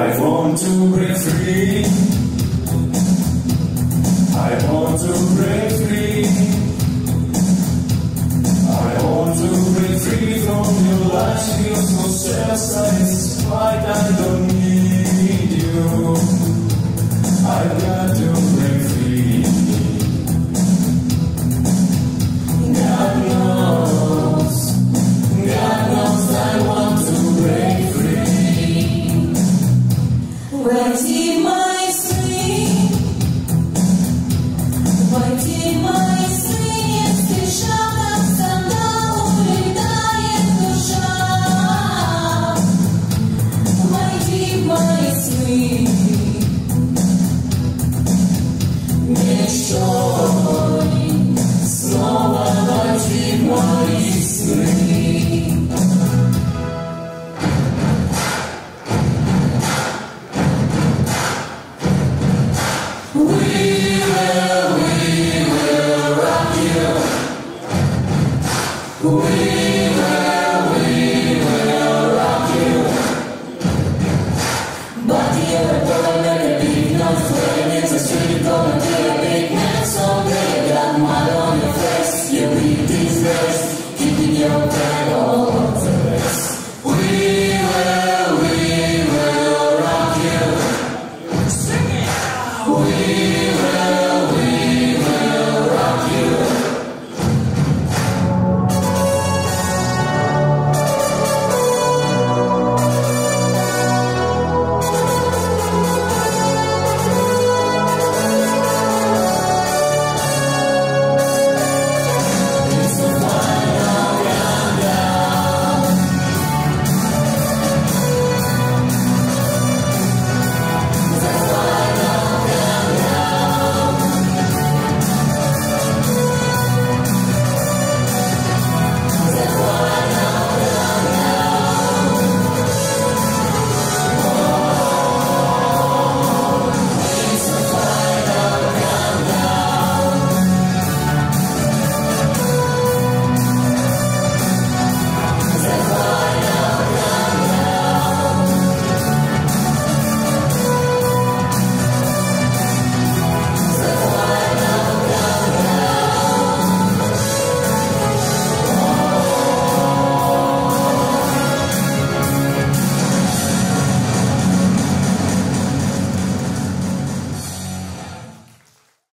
I want to break free. I want to break free. I want to break free from your lies. Feel so self-satisfied. I don't need you. I've got